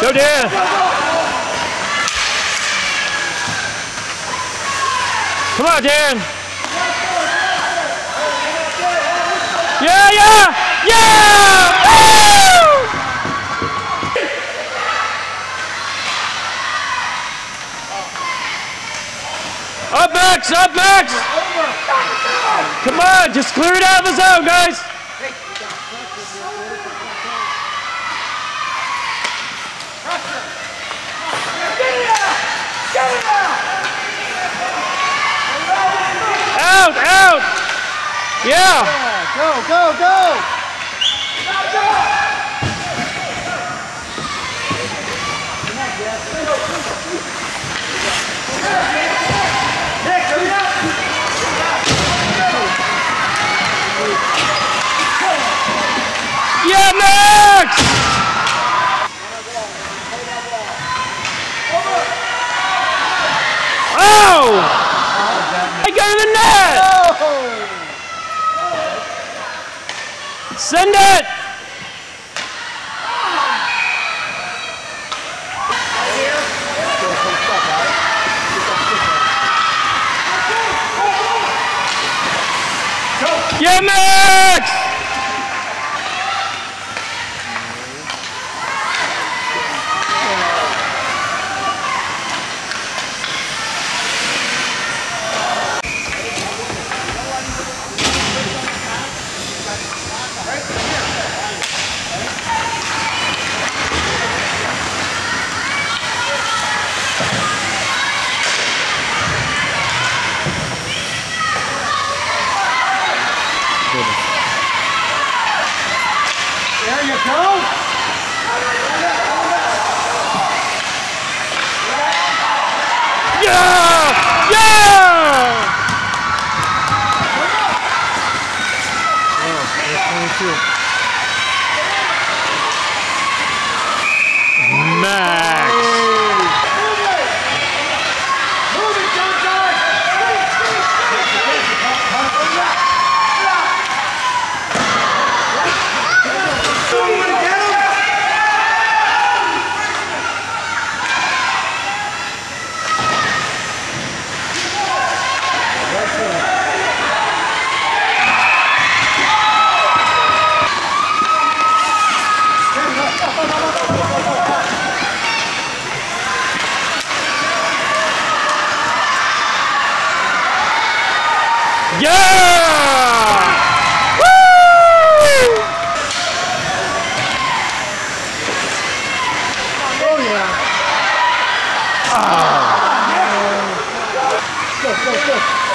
Go, Dan. Come on, Dan. Yeah, yeah, yeah! Woo! Up Max, up Max! Come on, just clear it out of the zone, guys. Out, out! Yeah! Go, go, go! Yeah! Oh! I go to the net! Send it! Yeah, Max! you. Yeah! Yeah! go, go, go.